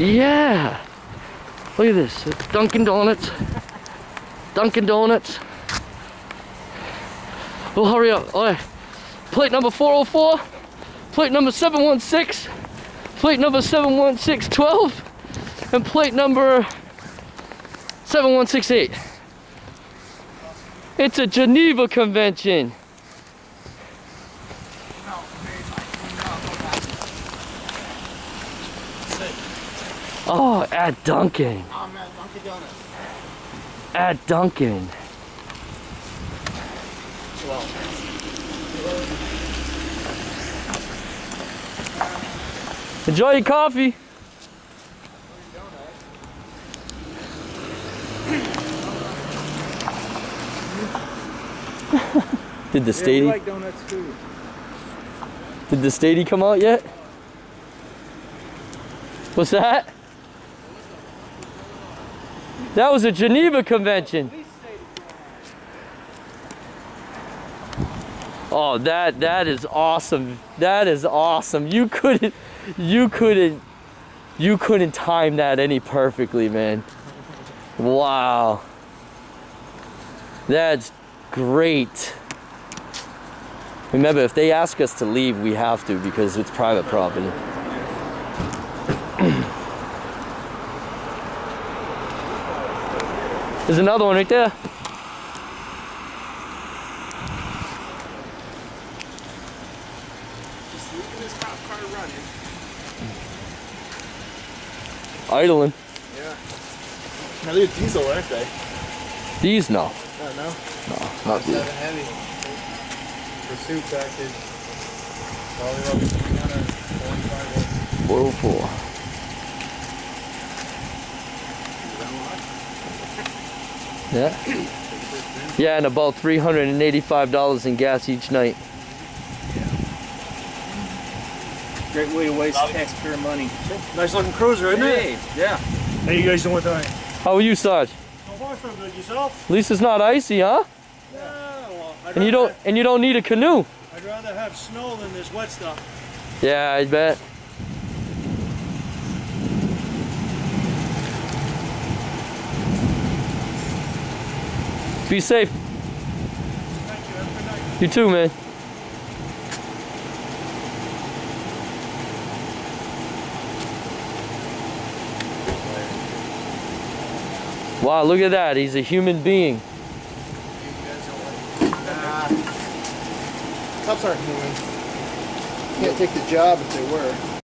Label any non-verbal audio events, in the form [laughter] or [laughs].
Yeah. Look at this. Dunkin' Donuts. Dunkin' Donuts. Well, hurry up. All right. Plate number 404. Plate number 716. Plate number 71612. And plate number 7168. It's a Geneva Convention. Oh, at Dunkin'. Oh man, Dunkin' Donuts. At Dunkin'. Enjoy your coffee. [laughs] Did the Yeah, stady like donuts too. did the stady come out yet? What's that? That was a Geneva convention. Oh, that that is awesome. That is awesome. You couldn't you couldn't you couldn't time that any perfectly, man. Wow. That's great. Remember, if they ask us to leave, we have to because it's private property. [clears throat] There's another one right there. Just leaving this cop car running. Idling. Yeah. Now they're diesel, aren't they? These no. I don't know. Not these. Heavy. Pursuit package. Probably about 404. Yeah. Yeah, and about $385 in gas each night. Great way to waste taxpayer money. Nice looking cruiser, isn't it? Hey, yeah. How you guys doing tonight? How are you, Sarge? So far so good. Yourself? At least it's not icy, huh? Yeah, well, And you don't and you don't need a canoe. I'd rather have snow than this wet stuff. Yeah, I bet. Be safe. You. You too, man. Wow, look at that. He's a human being. Cops aren't human. Can't take the job if they were.